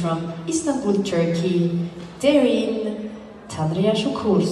from Istanbul, Turkey, Derin Tanrıya Şukur.